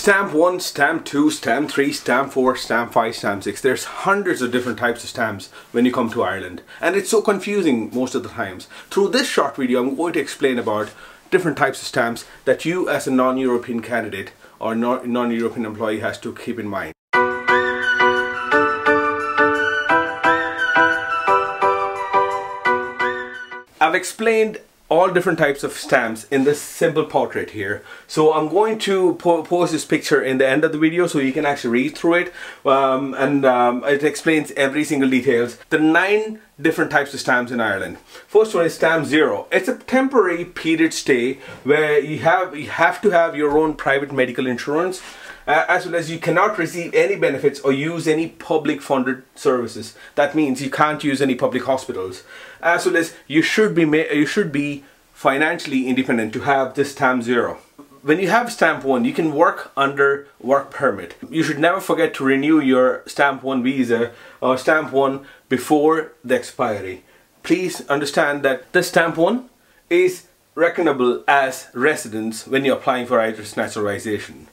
Stamp 1, Stamp 2, Stamp 3, Stamp 4, Stamp 5, Stamp 6. There's hundreds of different types of stamps when you come to Ireland. And it's so confusing most of the times. Through this short video, I'm going to explain about different types of stamps that you as a non-European candidate or non-European employee has to keep in mind. I've explained all different types of stamps in this simple portrait here. So I'm going to po post this picture in the end of the video so you can actually read through it um, and um, it explains every single details. The nine different types of stamps in Ireland. First one is stamp zero. It's a temporary period stay where you have you have to have your own private medical insurance uh, as well as you cannot receive any benefits or use any public funded services. That means you can't use any public hospitals. As well as you should be you should be financially independent to have this stamp zero. When you have stamp 1, you can work under work permit. You should never forget to renew your stamp 1 visa or stamp 1 before the expiry. Please understand that this stamp 1 is reckonable as residence when you're applying for Irish naturalization.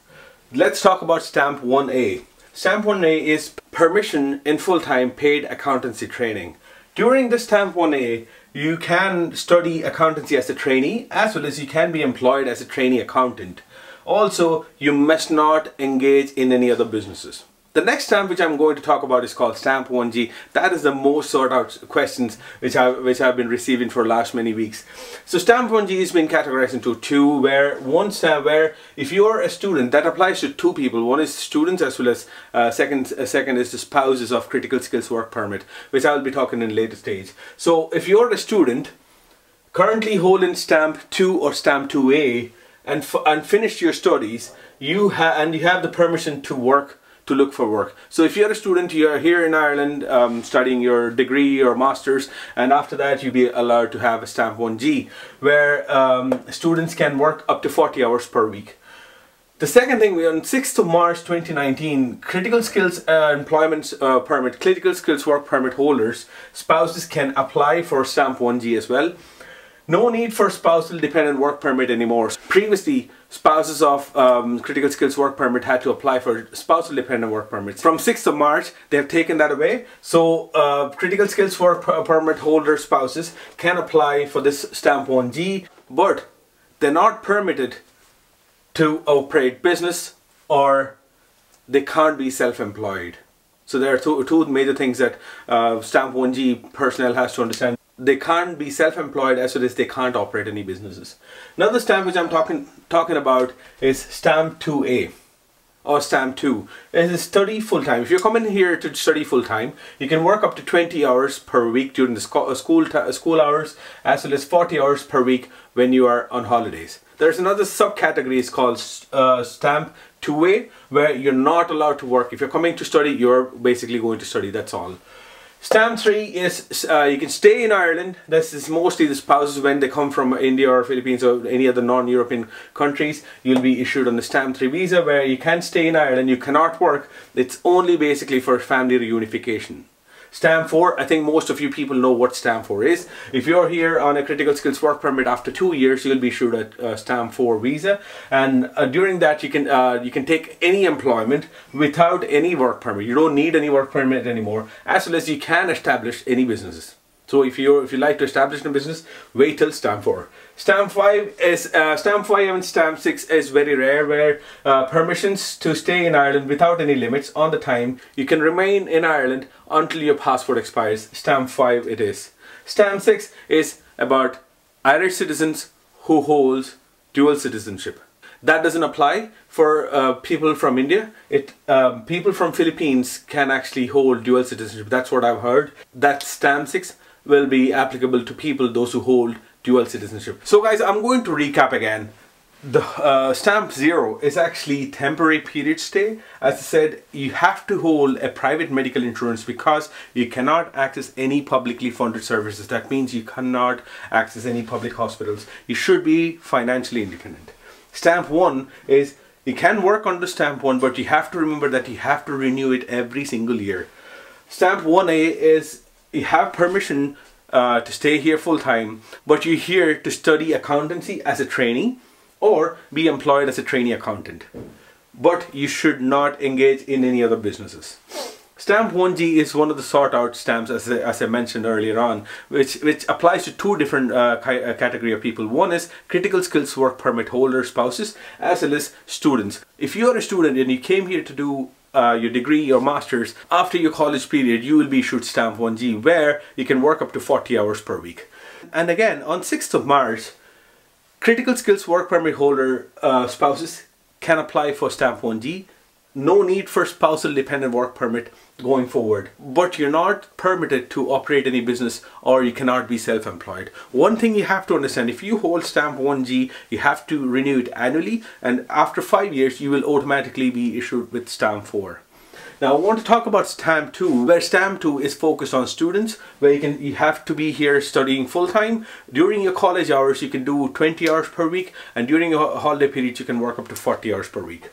Let's talk about Stamp 1A. Stamp 1A is permission in full-time paid accountancy training. During the Stamp 1A, you can study accountancy as a trainee as well as you can be employed as a trainee accountant. Also, you must not engage in any other businesses. The next stamp which I'm going to talk about is called Stamp 1G. That is the most sought out questions which I which I've been receiving for the last many weeks. So Stamp 1G has been categorized into two where one stamp where if you're a student that applies to two people. One is students as well as uh, second uh, second is the spouses of critical skills work permit which I'll be talking in later stage. So if you're a student currently holding stamp 2 or stamp 2A and, and finished your studies you have and you have the permission to work to look for work. So if you're a student, you're here in Ireland um, studying your degree or master's, and after that you'll be allowed to have a stamp 1G, where um, students can work up to 40 hours per week. The second thing, we on 6th of March 2019, critical skills uh, employment uh, permit, critical skills work permit holders, spouses can apply for stamp 1G as well. No need for spousal dependent work permit anymore. Previously, spouses of um, critical skills work permit had to apply for spousal dependent work permits. From 6th of March, they have taken that away. So uh, critical skills work permit holder spouses can apply for this stamp 1G, but they're not permitted to operate business or they can't be self-employed. So there are two, two major things that uh, stamp 1G personnel has to understand they can't be self-employed as well as they can't operate any businesses. Another stamp which I'm talking talking about is stamp 2A or stamp 2 it is study full-time. If you're coming here to study full-time you can work up to 20 hours per week during the school school hours as well as 40 hours per week when you are on holidays. There's another subcategory it's called uh, stamp 2A where you're not allowed to work. If you're coming to study you're basically going to study that's all Stamp 3 is uh, you can stay in Ireland. This is mostly the spouses when they come from India or Philippines or any other non-European countries. You'll be issued on the Stamp 3 visa where you can stay in Ireland. You cannot work. It's only basically for family reunification. Stamp 4, I think most of you people know what Stamp 4 is. If you're here on a critical skills work permit after two years, you'll be issued a, a Stamp 4 visa. And uh, during that, you can uh, you can take any employment without any work permit. You don't need any work permit anymore, as well as you can establish any businesses. So if you if you like to establish a business, wait till stamp 4. Stamp 5 is uh, stamp 5 and stamp 6 is very rare where uh, permissions to stay in Ireland without any limits on the time. You can remain in Ireland until your passport expires. Stamp 5 it is. Stamp 6 is about Irish citizens who hold dual citizenship. That doesn't apply for uh, people from India. It um, people from Philippines can actually hold dual citizenship. That's what I've heard. That stamp 6 will be applicable to people those who hold dual citizenship. So guys, I'm going to recap again. The uh, stamp zero is actually temporary period stay. As I said, you have to hold a private medical insurance because you cannot access any publicly funded services. That means you cannot access any public hospitals. You should be financially independent. Stamp one is you can work under stamp one, but you have to remember that you have to renew it every single year. Stamp 1A is you have permission uh, to stay here full time, but you're here to study accountancy as a trainee or be employed as a trainee accountant. but you should not engage in any other businesses. Stamp 1G is one of the sought out stamps as I, as I mentioned earlier on which which applies to two different uh, uh, category of people. One is critical skills work permit holder spouses as well as students. If you are a student and you came here to do uh, your degree your master's after your college period you will be issued stamp 1G where you can work up to 40 hours per week. And again on 6th of March critical skills work permit holder uh, spouses can apply for stamp 1G no need for spousal dependent work permit going forward. But you're not permitted to operate any business or you cannot be self-employed. One thing you have to understand if you hold stamp 1g you have to renew it annually and after five years you will automatically be issued with stamp 4 now I want to talk about stamp 2 where stamp 2 is focused on students where you can you have to be here studying full-time. During your college hours you can do 20 hours per week and during your holiday period you can work up to 40 hours per week.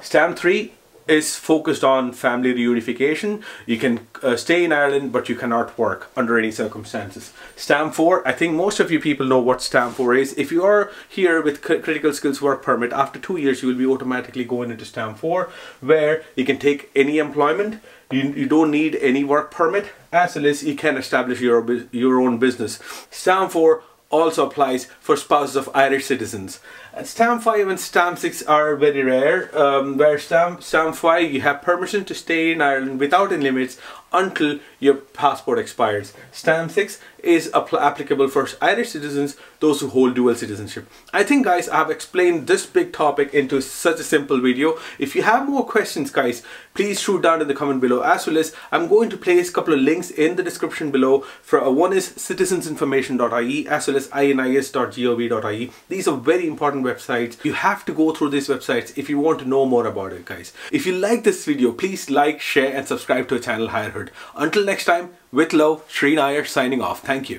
Stamp 3 is focused on family reunification. You can uh, stay in Ireland, but you cannot work under any circumstances. Stamp 4, I think most of you people know what Stamp 4 is. If you are here with critical skills work permit, after two years you will be automatically going into Stamp 4, where you can take any employment. You, you don't need any work permit, as well as you can establish your, your own business. Stamp 4 also applies for spouses of Irish citizens. Stamp 5 and stamp 6 are very rare, um, where stamp, stamp 5 you have permission to stay in Ireland without any limits until your passport expires. Stamp 6 is applicable for Irish citizens, those who hold dual citizenship. I think guys I have explained this big topic into such a simple video. If you have more questions guys, please shoot down in the comment below as well as I'm going to place a couple of links in the description below. For uh, One is citizensinformation.ie as well as inis.gov.ie. These are very important websites. You have to go through these websites if you want to know more about it guys. If you like this video, please like, share and subscribe to our channel Higher Until next time, with love, Sri Nair signing off. Thank you.